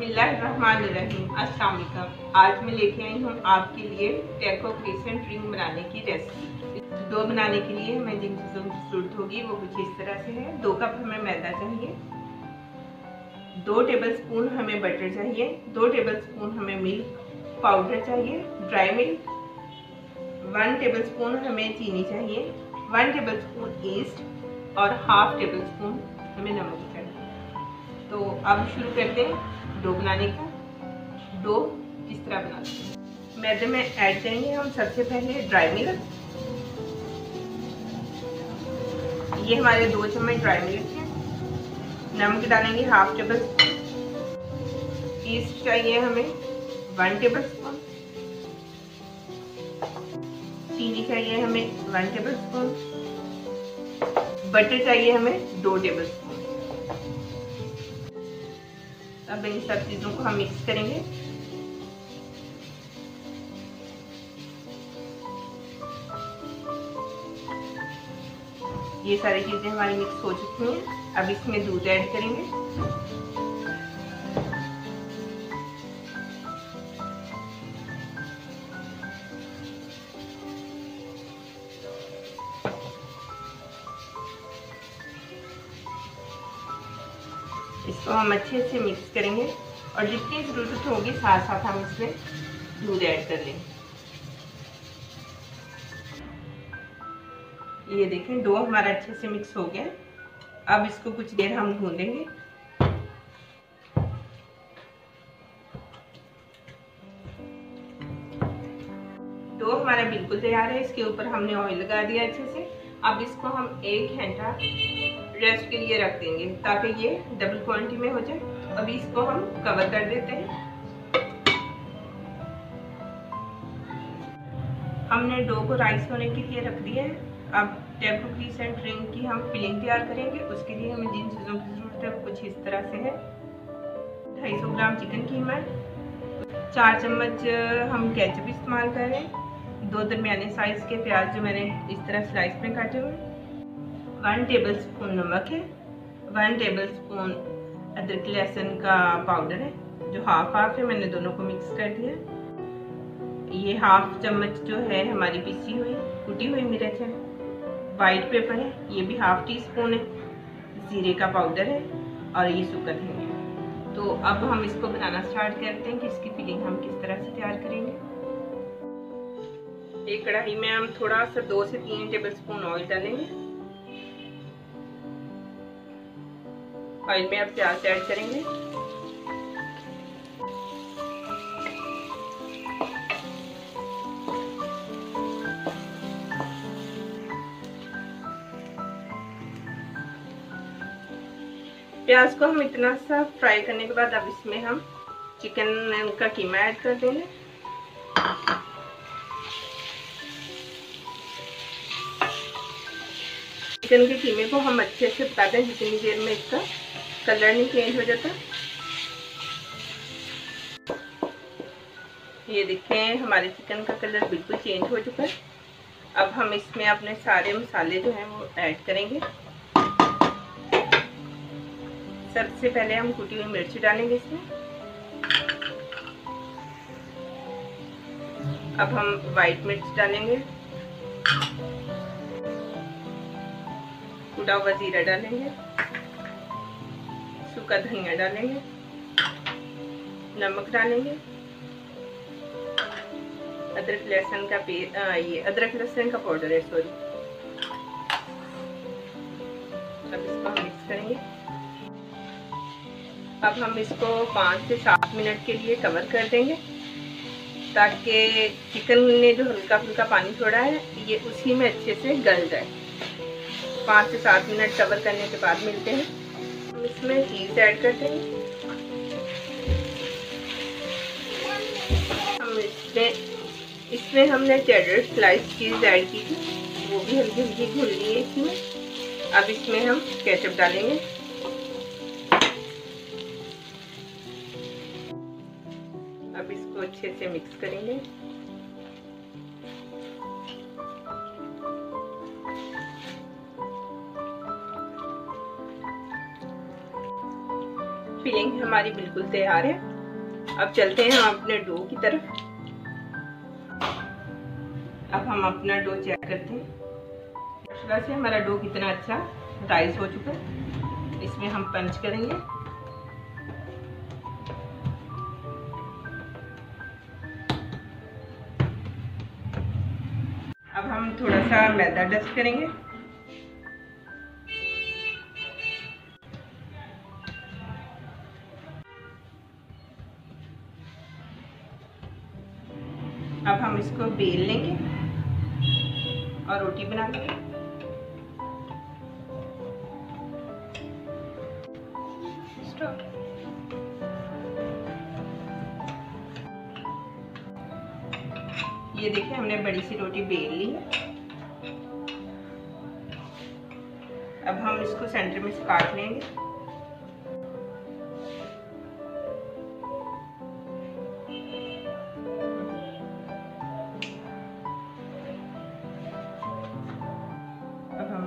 बिस्मिल्लाहिर्रहमानिर्रहीम। अस्सलाम वालेकुम आज मैं लेके आई हूँ आपके लिए टेको क्रिसेंट रिंग बनाने की रेसिपी। दो बनाने के लिए हमें जिन चीज़ों की ज़रूरत होगी वो कुछ इस तरह से है। दो कप हमें मैदा चाहिए। दो टेबल स्पून हमें बटर चाहिए। दो टेबल स्पून हमें मिल्क पाउडर चाहिए dry milk one tablespoon हमें चीनी चाहिए। वन टेबल स्पून ईस्ट और हाफ़ टेबल स्पून हमें नमक चाहिए। तो अब शुरू करते हैं। डो बनाने का, डो किस तरह बनाते हैं? मैदे में ऐड करेंगे हम सबसे पहले ड्राई मिल्क। ये हमारे दो चम्मच ड्राई मिल्क है। नमक डालेंगे हाफ़ टेबल स्पून। ईस्ट चाहिए हमें वन टेबल स्पून। चीनी चाहिए हमें वन टेबल स्पून। बटर चाहिए हमें दो टेबल स्पून। अब इन सब चीज़ों को हम मिक्स करेंगे। ये सारी चीज़ें हमारी मिक्स हो चुकी हैं। अब इसमें दूध ऐड करेंगे। इसको हम अच्छे से मिक्स करेंगे और जितनी ज़रूरत होगी साथ साथ हम इसमें दूध ऐड कर लेंगे। ये देखें डो हमारा अच्छे से मिक्स हो गया। अब इसको कुछ देर हम भूनेंगे। डो हमारा बिल्कुल तैयार है, इसके ऊपर हमने ऑयल लगा दिया अच्छे से। अब इसको हम एक घंटा रेस्ट के लिए रख देंगे, ताकि ये डबल क्वांटिटी में हो जाए। अभी इसको हम कवर कर देते हैं। हमने डो को राइस होने के लिए रख दिया है। अब टेब्रोक्रीस एंड रिंग की हम फिलिंग तैयार करेंगे। उसके लिए हमें जिन चीज़ों की ज़रूरत है, वो कुछ इस तरह से है। ढाई सौ ग्राम चिकन कीमा चार चम्मच, हम केचप इस्तेमाल कर रहे हैं। दो दरमियाने साइज़ के प्याज जो मैंने इस तरह स्लाइस में काटे हुए वन टेबल स्पून नमक है वन टेबल स्पून अदरक लहसुन का पाउडर है, जो हाफ़ हाफ़ है, मैंने दोनों को मिक्स कर दिया। ये हाफ़ चम्मच जो है, हमारी पीसी हुई कुटी हुई मिर्च है। वाइट पेपर है, ये भी हाफ़ टी स्पून है। ज़ीरे का पाउडर है और ये सूखा धनिया तो अब हम इसको बनाना स्टार्ट करते हैं कि इसकी फिलिंग हम किस तरह से तैयार करेंगे। एक कढ़ाई में हम थोड़ा सा दो से तीन टेबल स्पून ऑयल डालेंगे। ऑयल में अब प्याज ऐड करेंगे? प्याज को हम इतना सा फ्राई करने के बाद अब इसमें हम चिकन का कीमा ऐड कर देंगे। चिकन के कीमे को हम अच्छे से बताते हैं जितनी देर में इसका कलर नहीं चेंज हो जाता। ये देखें, हमारे चिकन का कलर बिल्कुल चेंज हो चुका है। अब हम इसमें अपने सारे मसाले जो हैं वो ऐड करेंगे। सबसे पहले हम कुटी हुई मिर्च डालेंगे इसमें। अब हम वाइट मिर्च डालेंगे। कुटा हुआ जीरा डालेंगे। सूखा धनिया डालेंगे, नमक डालेंगे, अदरक लहसुन का पे ये अदरक लहसुन का पाउडर है सॉरी अब इसको हम मिक्स करेंगे। अब हम इसको पाँच से सात मिनट के लिए कवर कर देंगे, ताकि चिकन ने जो हल्का फुल्का पानी छोड़ा है, ये उसी में अच्छे से गल जाए। पाँच से सात मिनट कवर करने के बाद मिलते हैं। इसमें चीज़ ऐड करते हैं हम इसमें इसमें हमने चेडर स्लाइस चीज़ ऐड की थी। वो भी हल्की हल्की घुल ली है इसमें। अब इसमें हम केचप डालेंगे। अब इसको अच्छे से मिक्स करेंगे। हमारी बिल्कुल तैयार है। अब चलते हैं हम अपने डो की तरफ़। अब हम अपना डो चेक करते हैं। से हमारा डो कितना अच्छा राइस हो चुका है। इसमें हम पंच करेंगे। अब हम थोड़ा सा मैदा डस्ट करेंगे। अब हम इसको बेल लेंगे और रोटी बना लेंगे ये देखिए, हमने बड़ी सी रोटी बेल ली है। अब हम इसको सेंटर में से काट लेंगे।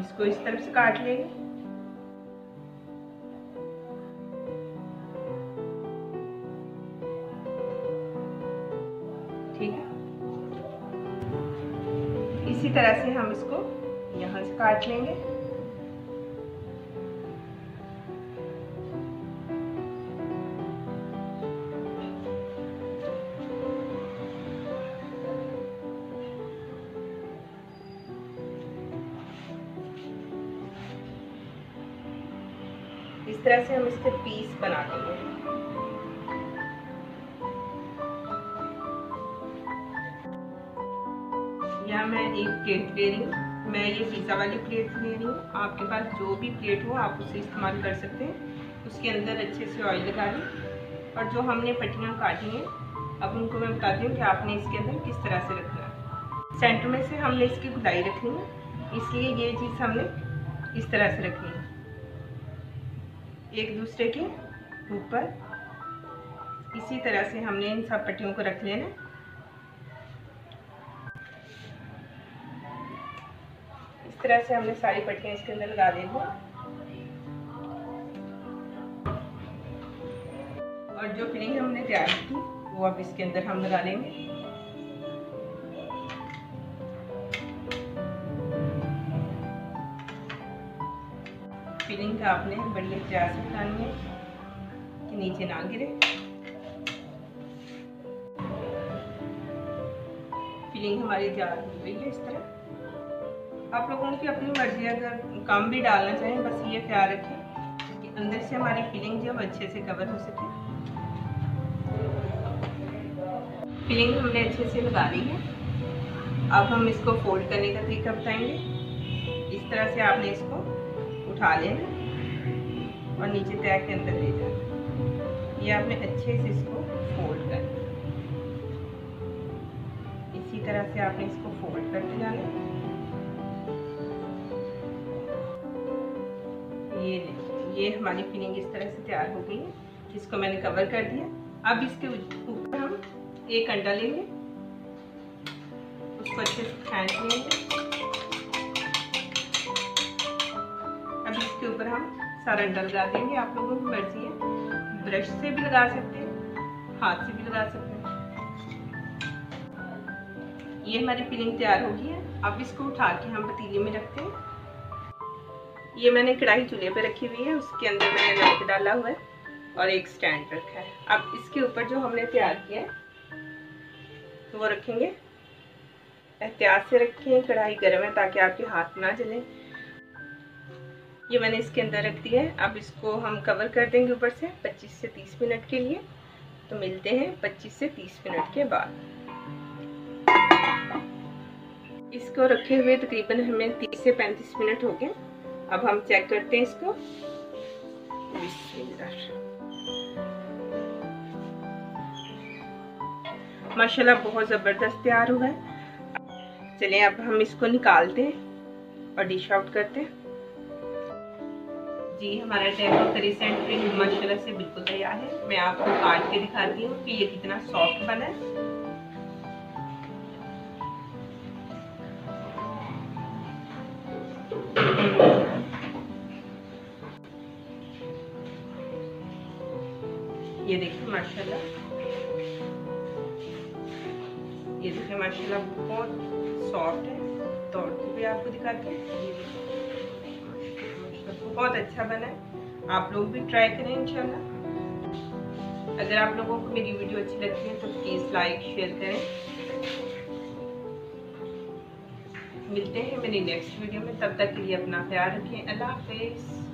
इसको इस तरफ़ से काट लेंगे। ठीक है? इसी तरह से हम इसको यहाँ से काट लेंगे। इस तरह से हम इसके पीस बना देंगे यहाँ मैं एक प्लेट ले रही हूँ। मैं ये पिज़्ज़ा वाली प्लेट ले रही हूँ। आपके पास जो भी प्लेट हो, आप उसे इस्तेमाल कर सकते हैं। उसके अंदर अच्छे से ऑयल लगा लें। और जो हमने पट्टियाँ काटी हैं, अब उनको मैं बताती हूँ कि आपने इसके अंदर किस तरह से रखना है। सेंटर में से हमने इसकी गुदाई रखनी है। इसलिए ये चीज़ हमने इस तरह से रखनी है। एक दूसरे के ऊपर। इसी तरह से हमने इन सब पट्टियों को रख लेना। इस तरह से हमने सारी पट्टियाँ इसके अंदर लगा देनी और जो फिलिंग हमने तैयार की, वो अब इसके अंदर हम लगा लेंगे। फिलिंग का आपने बड़ी प्रयास बनानी है कि नीचे ना गिरे। फिलिंग हमारी तैयार हो गई है इस तरह। आप लोगों की अपनी मर्ज़ी, अगर कम भी डालना चाहें, बस ये ख्याल रखें कि अंदर से हमारी फिलिंग जो अच्छे से कवर हो सके। फिलिंग हमने अच्छे से लगा ली है। अब हम इसको फोल्ड करने का तरीका बताएँगे। इस तरह से आपने इसको उठा लेना और नीचे तय के अंदर ले जाना ये आपने अच्छे से इसको फोल्ड करना इसी तरह से आपने इसको फोल्ड करते जाना ये ये हमारी फिलिंग इस तरह से तैयार हो गई है इसको मैंने कवर कर दिया। अब इसके ऊपर हम एक अंडा लेंगे। उसको अच्छे से फेंट लेंगे अब इसके ऊपर हम सारा अंडा लगा देंगे आप लोगों की मर्ज़ी है। ब्रश से भी लगा सकते हैं, हाथ से भी लगा सकते हैं। ये हमारी फिलिंग तैयार हो गई है। अब इसको उठा के हम पतीले में रखते हैं। ये मैंने कढ़ाई चूल्हे पे रखी हुई है, उसके अंदर मैंने नमक डाला हुआ है और एक स्टैंड रखा है। अब इसके ऊपर जो हमने तैयार किया है, वो रखेंगे। एहतियात से रखें, कढ़ाई गर्म है ताकि आपके हाथ ना जले। ये मैंने इसके अंदर रख दिया है। अब इसको हम कवर कर देंगे ऊपर से 25 से 30 मिनट के लिए। तो मिलते हैं 25 से 30 मिनट के बाद। इसको रखे हुए तकरीबन हमें 30 से 35 मिनट हो गए। अब हम चेक करते हैं इसको। माशाल्लाह, बहुत ज़बरदस्त तैयार हुआ है। चलिए अब हम इसको निकालते हैं और डिश आउट करते हैं। जी, हमारा टेबल करी सेंटरिंग माशाल्लाह से बिल्कुल तैयार है। मैं आपको काट के दिखाती हूँ कि ये कितना सॉफ्ट बना है। ये देखिए, माशाल्लाह। ये देखिए, माशाल्लाह, बहुत सॉफ्ट है। तोड़ के भी आपको दिखाते हैं। बहुत अच्छा बना है। आप लोग भी ट्राई करें इंशाल्लाह। अगर आप लोगों को मेरी वीडियो अच्छी लगती है तो प्लीज़ लाइक शेयर करें। मिलते हैं मेरी नेक्स्ट वीडियो में। तब तक के लिए अपना ख्याल रखें। अल्लाह हाफिज़।